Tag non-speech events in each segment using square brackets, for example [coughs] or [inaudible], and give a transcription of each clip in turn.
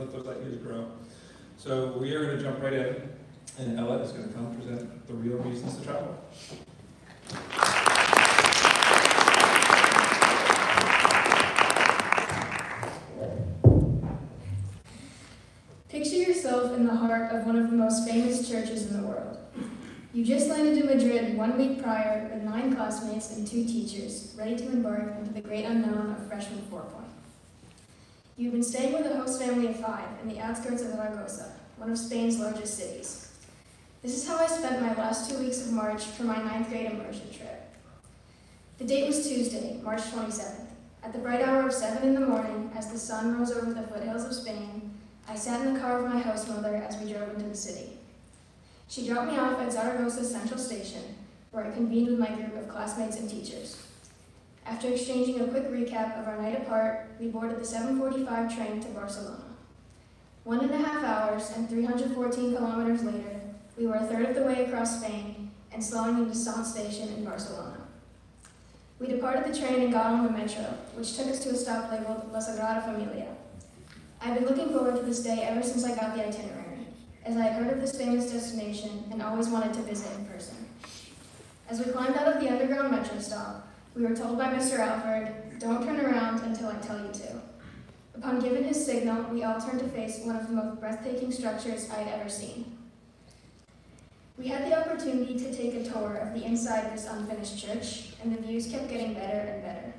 let those ideas grow. So we are going to jump right in, and Ella is going to come present the real reasons to travel. Picture yourself in the heart of one of the most famous churches in the world. You just landed in Madrid one week prior with nine classmates and two teachers, ready to embark into the great unknown of freshman four point. You've been staying with a host family of five in the outskirts of Zaragoza, one of Spain's largest cities. This is how I spent my last two weeks of March for my ninth grade immersion trip. The date was Tuesday, March 27th. At the bright hour of 7 in the morning, as the sun rose over the foothills of Spain, I sat in the car of my host mother as we drove into the city. She dropped me off at Zaragoza Central Station, where I convened with my group of classmates and teachers. After exchanging a quick recap of our night apart, we boarded the 745 train to Barcelona. One and a half hours and 314 kilometers later, we were a third of the way across Spain and slowing into Sants Station in Barcelona. We departed the train and got on the metro, which took us to a stop labeled La Sagrada Familia. I've been looking forward to this day ever since I got the itinerary, as I had heard of this famous destination and always wanted to visit in person. As we climbed out of the underground metro stop, we were told by Mr. Alford, don't turn around until I tell you to. Upon giving his signal, we all turned to face one of the most breathtaking structures I had ever seen. We had the opportunity to take a tour of the inside of this unfinished church, and the views kept getting better and better.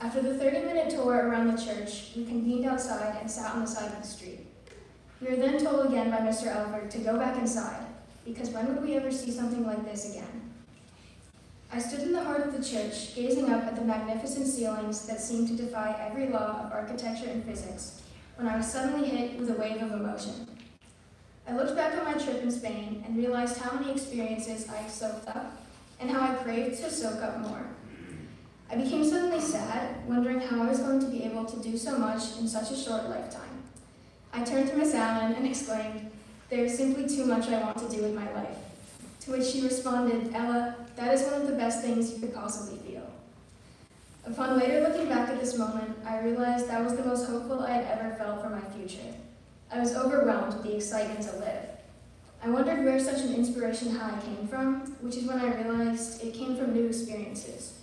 After the 30-minute tour around the church, we convened outside and sat on the side of the street. We were then told again by Mr. Alford to go back inside, because when would we ever see something like this again? I stood in the heart of the church, gazing up at the magnificent ceilings that seemed to defy every law of architecture and physics, when I was suddenly hit with a wave of emotion. I looked back on my trip in Spain and realized how many experiences I soaked up and how I craved to soak up more. I became suddenly sad, wondering how I was going to be able to do so much in such a short lifetime. I turned to Miss Allen and exclaimed, There is simply too much I want to do with my life. To which she responded, Ella, that is one of the best things you could possibly feel. Upon later looking back at this moment, I realized that was the most hopeful I had ever felt for my future. I was overwhelmed with the excitement to live. I wondered where such an inspiration high came from, which is when I realized it came from new experiences.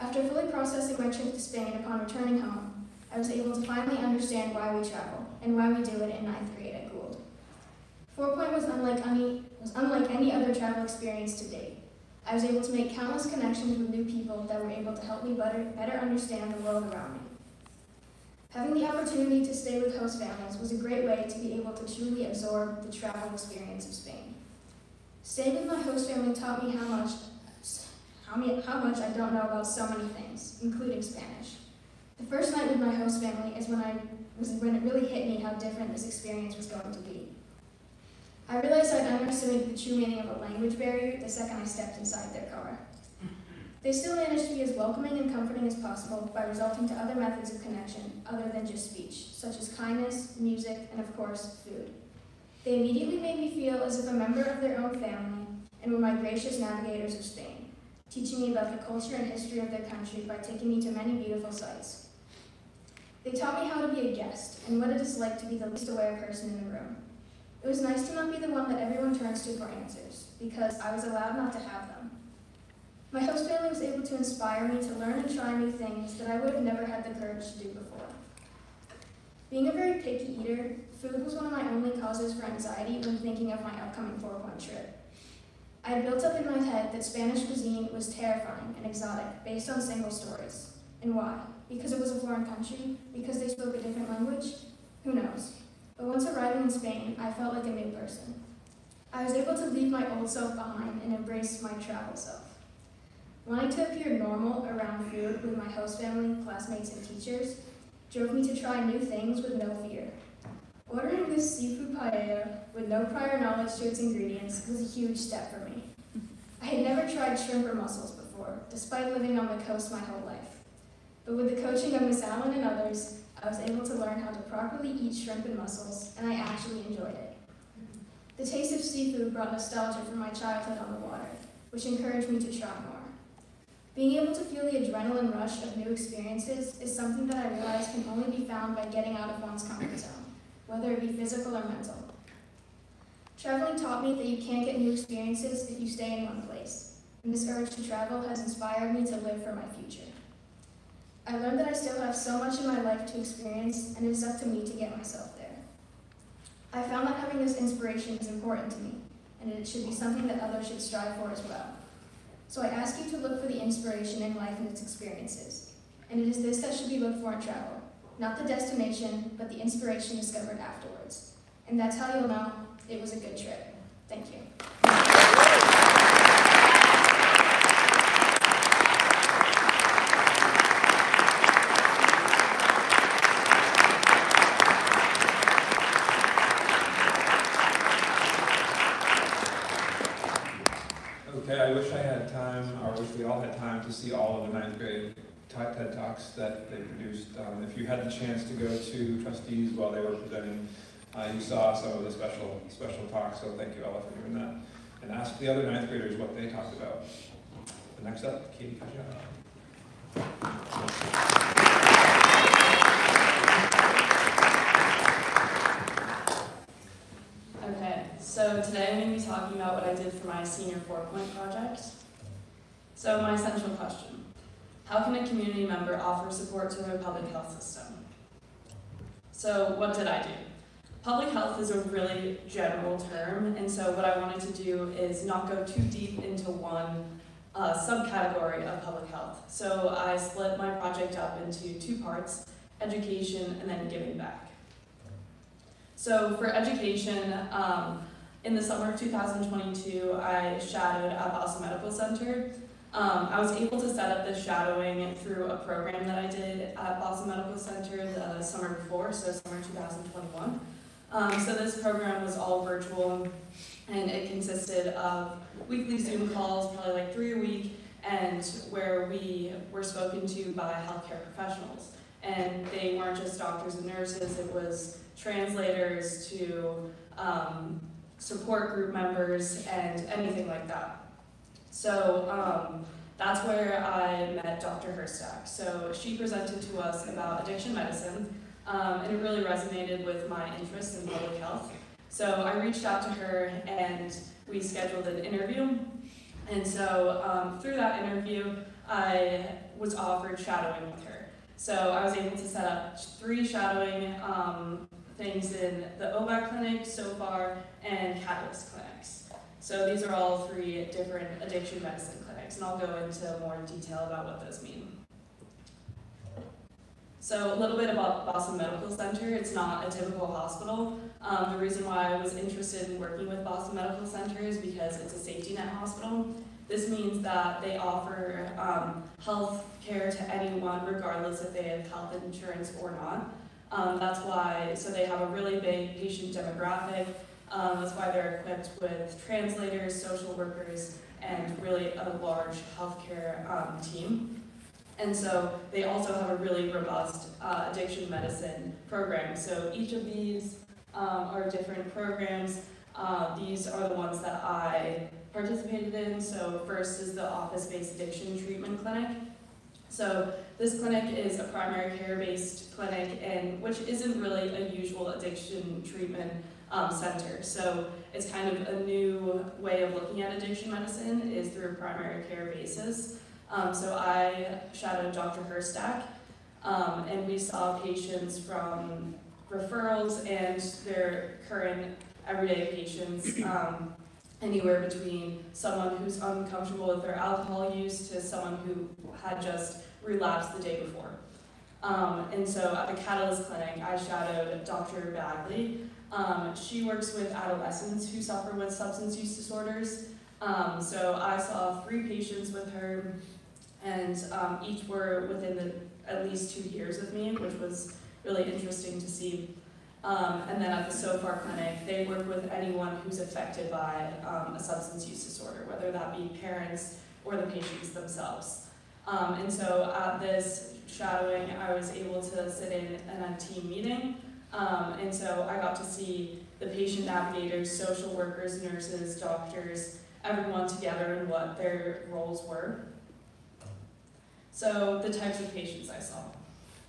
After fully processing my trip to Spain upon returning home, I was able to finally understand why we travel and why we do it in ninth grade at Gould. Four Point was unlike any, was unlike any other travel experience to date. I was able to make countless connections with new people that were able to help me better, better understand the world around me. Having the opportunity to stay with host families was a great way to be able to truly absorb the travel experience of Spain. Staying with my host family taught me how much how, me, how much I don't know about so many things, including Spanish. The first night with my host family is when I was when it really hit me how different this experience was going to be. I realized I'd underestimated the true meaning of a language barrier the second I stepped inside their car. They still managed to be as welcoming and comforting as possible by resorting to other methods of connection other than just speech, such as kindness, music, and of course, food. They immediately made me feel as if a member of their own family and were my gracious navigators of Spain teaching me about the culture and history of their country by taking me to many beautiful sites. They taught me how to be a guest and what it is like to be the least aware person in the room. It was nice to not be the one that everyone turns to for answers, because I was allowed not to have them. My host family was able to inspire me to learn and try new things that I would have never had the courage to do before. Being a very picky eater, food was one of my only causes for anxiety when thinking of my upcoming four-point trip. I had built up in my head that Spanish cuisine was terrifying and exotic based on single stories. And why? Because it was a foreign country? Because they spoke a different language? Who knows? But once arriving in Spain, I felt like a new person. I was able to leave my old self behind and embrace my travel self. Wanting to appear normal around food with my host family, classmates, and teachers drove me to try new things with no fear. Ordering this seafood paella with no prior knowledge to its ingredients was a huge step for me. I had never tried shrimp or mussels before, despite living on the coast my whole life. But with the coaching of Miss Allen and others, I was able to learn how to properly eat shrimp and mussels, and I actually enjoyed it. The taste of seafood brought nostalgia from my childhood on the water, which encouraged me to try more. Being able to feel the adrenaline rush of new experiences is something that I realize can only be found by getting out of one's comfort zone, whether it be physical or mental. Traveling taught me that you can't get new experiences if you stay in one place, and this urge to travel has inspired me to live for my future. I learned that I still have so much in my life to experience, and it is up to me to get myself there. I found that having this inspiration is important to me, and it should be something that others should strive for as well. So I ask you to look for the inspiration in life and its experiences. And it is this that should be looked for in travel. Not the destination, but the inspiration discovered afterwards. And that's how you'll know it was a good trip. Thank you. Okay, I wish I had time, or I wish we all had time to see all of the ninth grade Ta- TED Talks that they produced. Um, If you had the chance to go to trustees while they were presenting, uh, you saw some of the special, special talks, so thank you, Ella, for doing that. And ask the other ninth graders what they talked about. The Next up, Catie Caggiano. Okay, so today I'm going to be talking about what I did for my senior four-point project. So my central question, how can a community member offer support to their public health system? So what did I do? Public health is a really general term, and so what I wanted to do is not go too deep into one uh, subcategory of public health. So I split my project up into two parts, education and then giving back. So for education, um, in the summer of 2022, I shadowed at Boston Medical Center. Um, I was able to set up this shadowing through a program that I did at Boston Medical Center the summer before, so summer 2021. Um, so this program was all virtual, and it consisted of weekly Zoom calls, probably like three a week, and where we were spoken to by healthcare professionals. And they weren't just doctors and nurses, it was translators to um, support group members and anything like that. So um, that's where I met Dr. Herstack. So she presented to us about addiction medicine, um, and it really resonated with my interest in public health. So I reached out to her and we scheduled an interview. And so um, through that interview, I was offered shadowing with her. So I was able to set up three shadowing um, things in the OBAT clinic so far and Catalyst clinics. So these are all three different addiction medicine clinics, and I'll go into more detail about what those mean. So a little bit about Boston Medical Center. It's not a typical hospital. Um, the reason why I was interested in working with Boston Medical Center is because it's a safety net hospital. This means that they offer um, health care to anyone regardless if they have health insurance or not. Um, that's why, so they have a really big patient demographic. Um, that's why they're equipped with translators, social workers, and really a large healthcare um, team. And so they also have a really robust uh, addiction medicine program. So each of these um, are different programs. Uh, these are the ones that I participated in. So first is the office-based addiction treatment clinic. So this clinic is a primary care-based clinic, and which isn't really a usual addiction treatment um, center. So it's kind of a new way of looking at addiction medicine is through a primary care basis. Um, so I shadowed Dr. Herstack, um, and we saw patients from referrals and their current everyday patients, um, anywhere between someone who's uncomfortable with their alcohol use to someone who had just relapsed the day before. Um, and so at the Catalyst Clinic, I shadowed Dr. Bagley. Um, she works with adolescents who suffer with substance use disorders. Um, so I saw three patients with her, and um, each were within the, at least two years of me, which was really interesting to see. Um, and then at the SOFAR clinic, they work with anyone who's affected by um, a substance use disorder, whether that be parents or the patients themselves. Um, and so at this shadowing, I was able to sit in, in a team meeting. Um, and so I got to see the patient navigators, social workers, nurses, doctors, everyone together and what their roles were. So the types of patients I saw.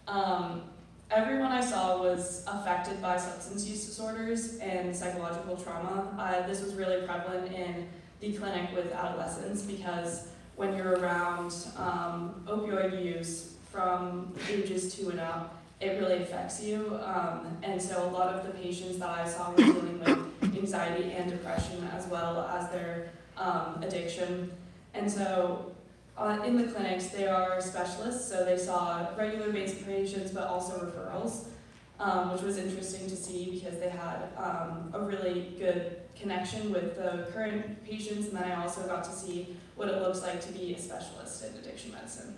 Um, everyone I saw was affected by substance use disorders and psychological trauma. Uh, this was really prevalent in the clinic with adolescents because when you're around um, opioid use from ages two and up, it really affects you. Um, and so a lot of the patients that I saw were dealing with anxiety and depression as well as their um, addiction. And so uh, in the clinics, they are specialists, so they saw regular basic patients but also referrals, um, which was interesting to see because they had um, a really good connection with the current patients, and then I also got to see what it looks like to be a specialist in addiction medicine.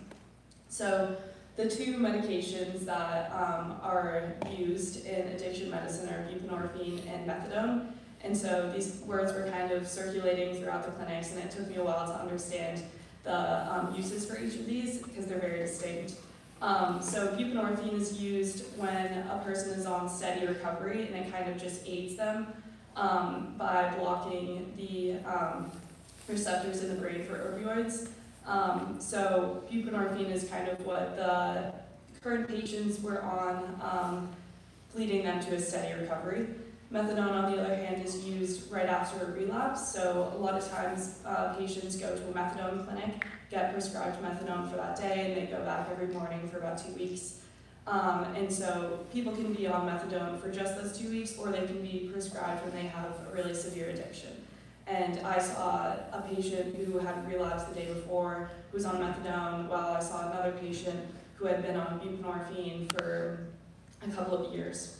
So the two medications that um, are used in addiction medicine are buprenorphine and methadone. And so these words were kind of circulating throughout the clinics, and it took me a while to understand the um, uses for each of these because they're very distinct. Um, so buprenorphine is used when a person is on steady recovery, and it kind of just aids them um, by blocking the um, receptors in the brain for opioids. Um, so buprenorphine is kind of what the current patients were on, um, leading them to a steady recovery. Methadone, on the other hand, is used right after a relapse. So a lot of times uh, patients go to a methadone clinic, get prescribed methadone for that day, and they go back every morning for about two weeks. Um, and so people can be on methadone for just those two weeks, or they can be prescribed when they have a really severe addiction. And I saw a patient who had relapsed the day before, who was on methadone, while I saw another patient who had been on buprenorphine for a couple of years.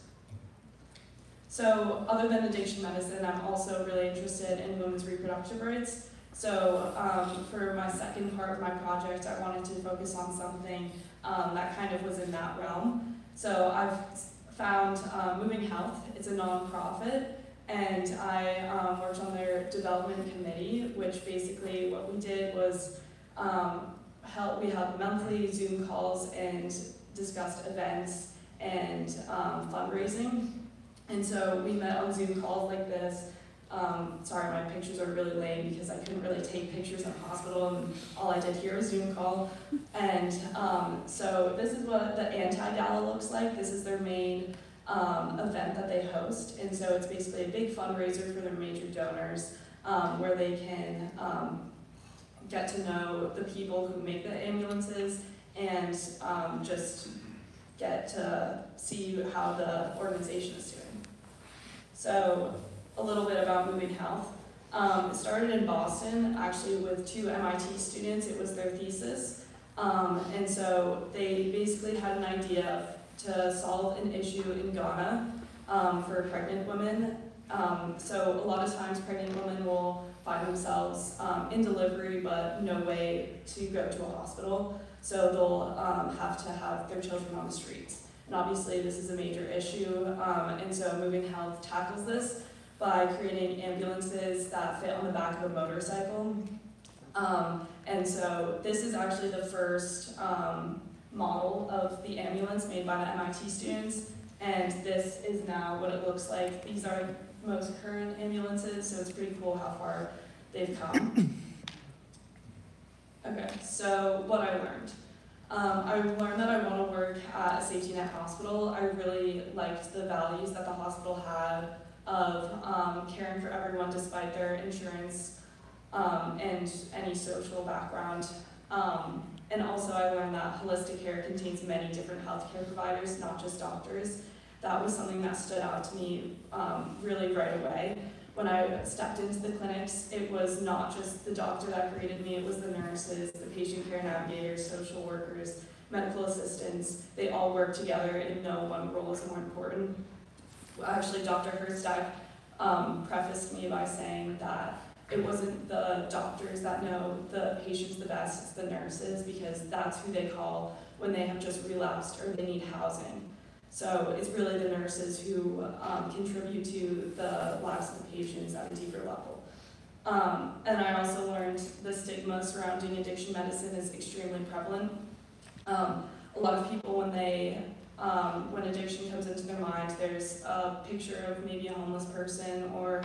So other than addiction medicine, I'm also really interested in women's reproductive rights. So um, for my second part of my project, I wanted to focus on something um, that kind of was in that realm. So I've found uh, Moving Health. It's a nonprofit, and I um, worked on their development committee, which basically what we did was um, help, we held monthly Zoom calls and discussed events and um, fundraising. And so we met on Zoom calls like this. Um, sorry, my pictures are really lame because I couldn't really take pictures in hospital and all I did here was Zoom call. And um, so this is what the anti-gala looks like. This is their main um, event that they host. And so it's basically a big fundraiser for their major donors um, where they can um, get to know the people who make the ambulances and um, just get to see how the organization is doing. So a little bit about Moving Health. Um, it started in Boston, actually with two MIT students. It was their thesis. Um, and so they basically had an idea to solve an issue in Ghana um, for pregnant women. Um, so a lot of times pregnant women will find themselves um, in delivery but no way to go to a hospital. So they'll um, have to have their children on the streets. And obviously this is a major issue um, and so Moving Health tackles this by creating ambulances that fit on the back of a motorcycle. Um, and so this is actually the first model of the ambulance made by the MIT students, and this is now what it looks like. These are most current ambulances, so it's pretty cool how far they've come. [coughs] Okay, so what I learned. Um, I learned that I want to work at a safety net hospital. I really liked the values that the hospital had of um, caring for everyone despite their insurance um, and any social background. Um, and also I learned that holistic care contains many different healthcare providers, not just doctors. That was something that stood out to me um, really right away. When I stepped into the clinics, it was not just the doctor that greeted me, it was the nurses, the patient care navigators, social workers, medical assistants. They all work together and no one role is more important. Actually, Dr. Herstack um, prefaced me by saying that it wasn't the doctors that know the patients the best, it's the nurses because that's who they call when they have just relapsed or they need housing. So it's really the nurses who um, contribute to the lives of the patients at a deeper level. Um, and I also learned the stigma surrounding addiction medicine is extremely prevalent. Um, a lot of people, when they um, when addiction comes into their mind, there's a picture of maybe a homeless person or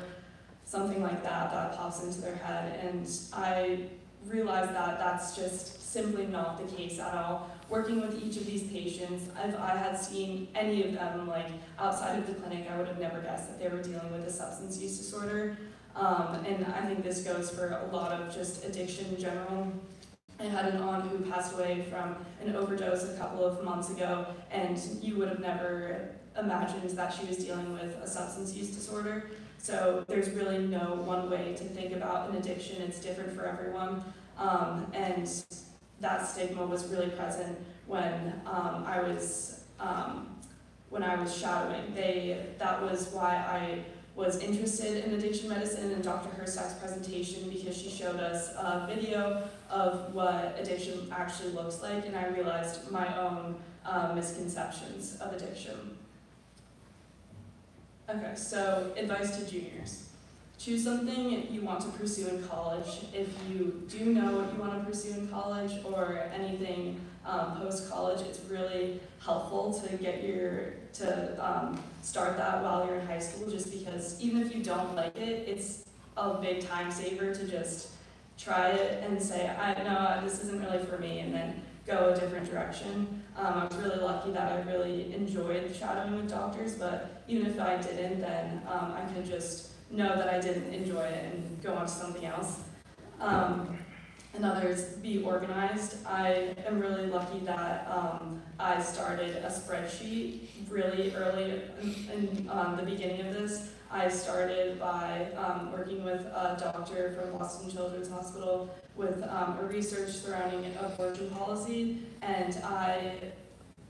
something like that that pops into their head. And I realized that that's just simply not the case at all. Working with each of these patients, if I had seen any of them like outside of the clinic, I would have never guessed that they were dealing with a substance use disorder. Um, and I think this goes for a lot of just addiction in general. I had an aunt who passed away from an overdose a couple of months ago, and you would have never imagined that she was dealing with a substance use disorder. So there's really no one way to think about an addiction. It's different for everyone. Um, and that stigma was really present when um, I was um, when I was shadowing. They that was why I was interested in addiction medicine and Dr. Herstack's presentation because she showed us a video of what addiction actually looks like, and I realized my own uh, misconceptions of addiction. Okay, so advice to juniors. Choose something you want to pursue in college. If you do know what you want to pursue in college or anything um, post-college, it's really helpful to get your, to um, start that while you're in high school just because even if you don't like it, it's a big time saver to just try it and say, I know this isn't really for me, and then go a different direction. Um, I was really lucky that I really enjoyed shadowing with doctors, but even if I didn't, then um, I could just know that I didn't enjoy it and go on to something else. Um, another others be organized. I am really lucky that um, I started a spreadsheet really early in, in um, the beginning of this. I started by um, working with a doctor from Boston Children's Hospital with um, a research surrounding abortion policy, and I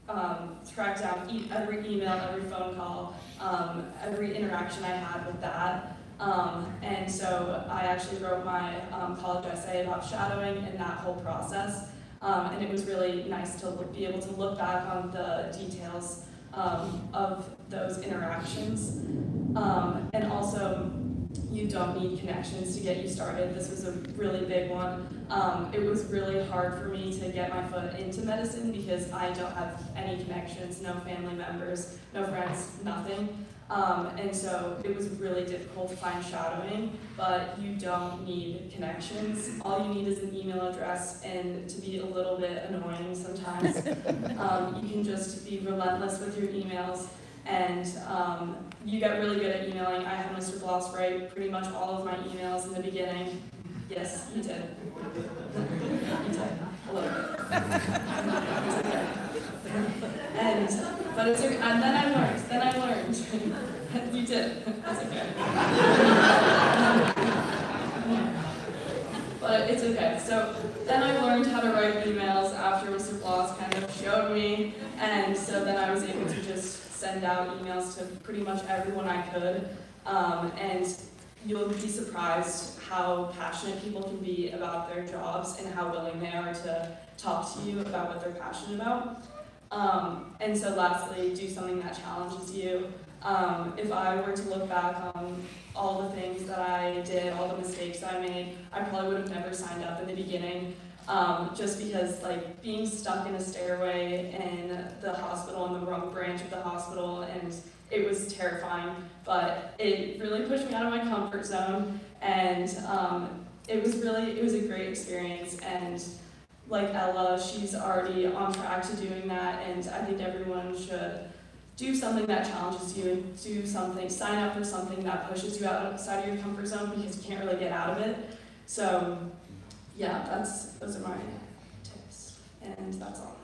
um, tracked down e- every email, every phone call, um, every interaction I had with that. Um, and so I actually wrote my um, college essay about shadowing and that whole process. Um, and it was really nice to look, be able to look back on the details um, of those interactions. Um, and also, you don't need connections to get you started. This was a really big one. Um, it was really hard for me to get my foot into medicine because I don't have any connections, no family members, no friends, nothing. Um, and so it was really difficult to find shadowing, but you don't need connections. All you need is an email address and to be a little bit annoying sometimes. [laughs] um, you can just be relentless with your emails and um, you get really good at emailing. I had Mr. Bloss write pretty much all of my emails in the beginning. Yes, he did. he did, bit. And, but it's okay, and then I learned, then I learned. [laughs] you did, it's okay. but it's okay. So then I learned how to write emails after Mr. Bloss kind of showed me, and so then I was able to send out emails to pretty much everyone I could. Um, and you'll be surprised how passionate people can be about their jobs and how willing they are to talk to you about what they're passionate about. Um, and so lastly, do something that challenges you. Um, if I were to look back on all the things that I did, all the mistakes I made, I probably would have never signed up in the beginning. Um, just because like being stuck in a stairway in the hospital in the wrong branch of the hospital and it was terrifying. But it really pushed me out of my comfort zone and um, it was really it was a great experience. And like ella she's already on track to doing that and i think everyone should do something that challenges you and do something sign up for something that pushes you outside of your comfort zone because you can't really get out of it. So yeah, that's those are my tips, and that's all.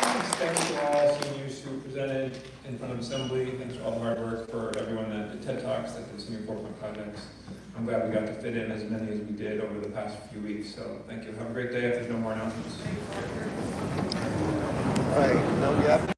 Thanks, thanks to all seniors who presented in front of Assembly. Thanks for all the hard work for everyone that did TED Talks, that did senior four-point projects. I'm glad we got to fit in as many as we did over the past few weeks, so thank you. Have a great day if there's no more announcements. All right, we have